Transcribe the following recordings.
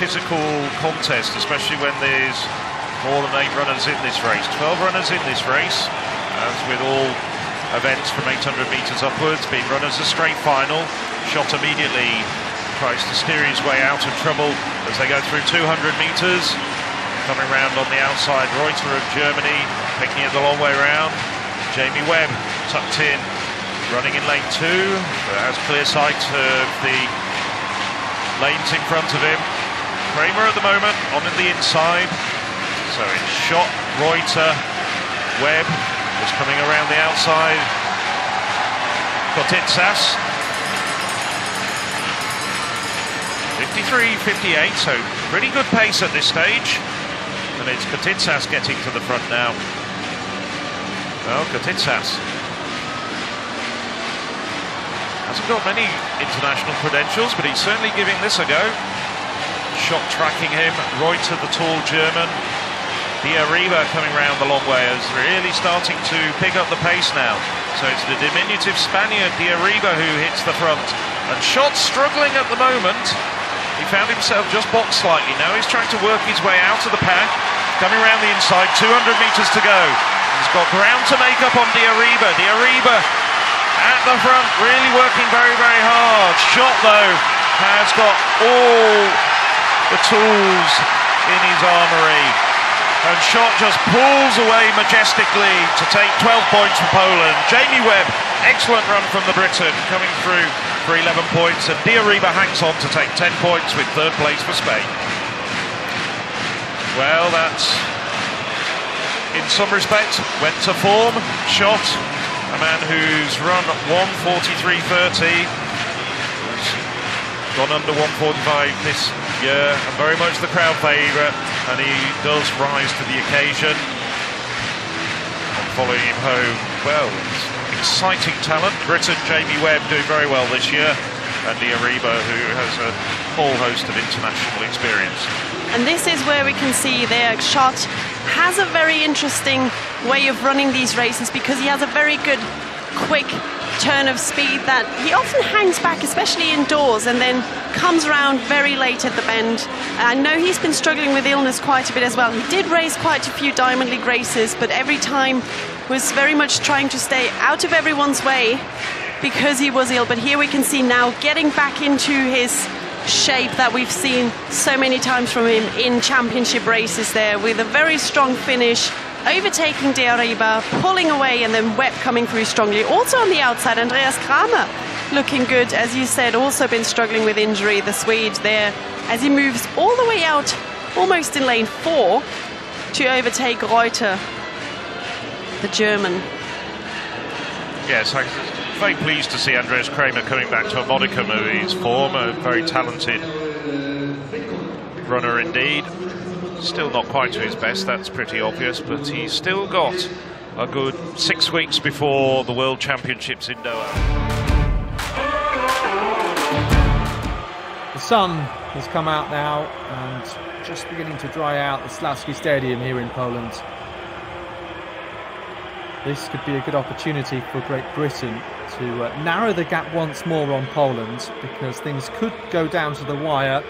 physical contest, especially when there's more than eight runners in this race. 12 runners in this race, as with all events from 800 metres upwards, being run as a straight final. Kszczot immediately tries to steer his way out of trouble as they go through 200 metres. Coming round on the outside, Reuter of Germany, picking it the long way round. Jamie Webb tucked in, running in lane two, has clear sight of the lanes in front of him. Kramer at the moment on the inside, so it's Kszczot, Reuter, Webb is coming around the outside. Kotitsas 53-58, so pretty good pace at this stage. And it's Kotitsas getting to the front now. Well, Kotitsas hasn't got many international credentials, but he's certainly giving this a go. Kszczot tracking him, Reuter, the tall German. De Arriba coming round the long way is really starting to pick up the pace now. So it's the diminutive Spaniard, De Arriba, who hits the front. And Kszczot struggling at the moment. He found himself just boxed slightly now. He's trying to work his way out of the pack. Coming around the inside, 200 metres to go. He's got ground to make up on De Arriba. De Arriba at the front, really working very, very hard. Kszczot, though, has got all the tools in his armoury. And Kszczot just pulls away majestically to take 12 points from Poland. Jamie Webb, excellent run from the Briton, coming through for 11 points. And De Arriba hangs on to take 10 points with third place for Spain. Well, that's in some respects went to form. Kszczot, a man who's run 143.30, gone under 145 this year, and very much the crowd favourite, and he does rise to the occasion. Following him home, well, exciting talent. Britain, Jamie Webb doing very well this year, and De Arriba, who has a whole host of international experience. And this is where we can see their Kszczot has a very interesting way of running these races because he has a very good, quick turn of speed that he often hangs back, especially indoors, and then comes around very late at the bend. I know he's been struggling with illness quite a bit as well. He did race quite a few Diamond League races, but every time was very much trying to stay out of everyone's way because he was ill. But here we can see now getting back into his shape that we've seen so many times from him in championship races there with a very strong finish overtaking De Arriba, pulling away and then Webb coming through strongly. Also on the outside, Andreas Kramer looking good, as you said, also been struggling with injury, the Swede there, as he moves all the way out, almost in lane four, to overtake Reuter, the German. Yes, very pleased to see Andreas Kramer coming back to a modicum of his form, a very talented runner indeed. Still not quite to his best, that's pretty obvious, but he's still got a good six weeks before the World Championships in Doha. The sun has come out now and just beginning to dry out the Śląski Stadium here in Poland. This could be a good opportunity for Great Britain to uh, narrow the gap once more on Poland because things could go down to the wire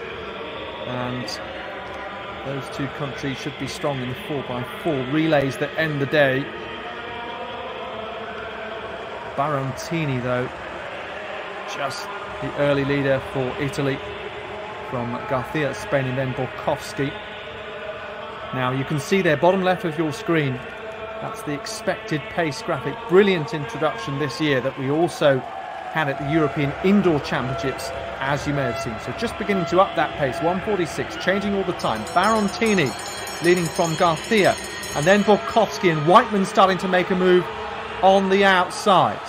and those two countries should be strong in the 4x4 relays that end the day. Barontini, though, just the early leader for Italy from Garcia, Spain, and then Borkowski. Now you can see there, bottom left of your screen, that's the expected pace graphic. Brilliant introduction this year that we also had at the European Indoor Championships, as you may have seen. So just beginning to up that pace, 146, changing all the time. Barontini leading from Garcia, and then Borkowski and Wightman starting to make a move on the outside.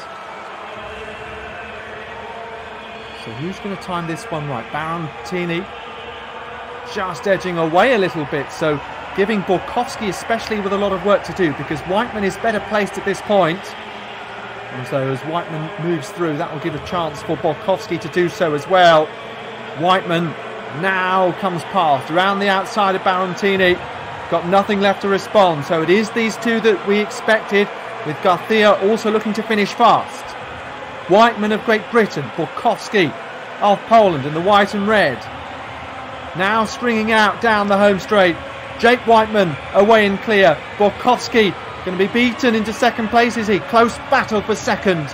So who's going to time this one right? Barontini just edging away a little bit. So giving Borkowski especially with a lot of work to do because Wightman is better placed at this point. And so as Wightman moves through, that will give a chance for Borkowski to do so as well. Wightman now comes past around the outside of Barontini. Got nothing left to respond. So it is these two that we expected, with Garcia also looking to finish fast. Wightman of Great Britain, Borkowski of Poland in the white and red. Now stringing out down the home straight. Jake Wightman away and clear. Borkowski going to be beaten into second place, is he? Close battle for second.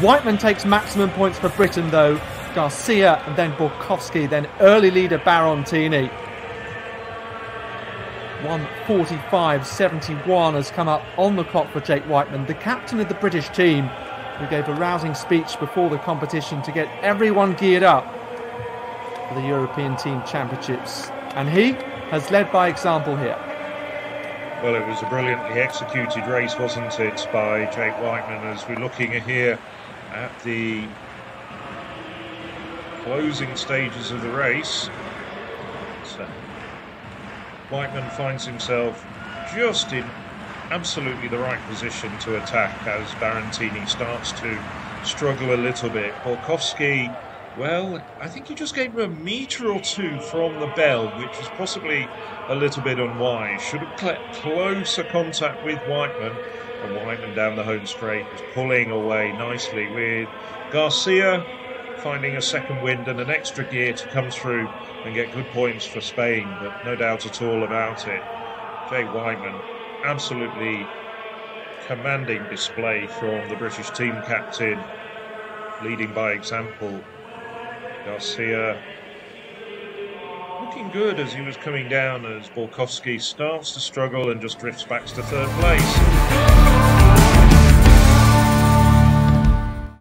Wightman takes maximum points for Britain though. Garcia and then Borkowski, then early leader Barontini. 145.71 has come up on the clock for Jake Wightman, the captain of the British team, who gave a rousing speech before the competition to get everyone geared up for the European Team Championships. And he has led by example here. Well, it was a brilliantly executed race, wasn't it, by Jake Wightman as we're looking here at the closing stages of the race. So, Wightman finds himself just in absolutely the right position to attack as Barontini starts to struggle a little bit. Borkowski, well, I think he just gave him a metre or two from the bell, which was possibly a little bit unwise. Should have kept closer contact with Wightman, and Wightman down the home straight was pulling away nicely with Garcia finding a second wind and an extra gear to come through and get good points for Spain, but no doubt at all about it. Jay Wightman, absolutely commanding display from the British team captain, leading by example. Garcia looking good as he was coming down as Borkowski starts to struggle and just drifts back to third place.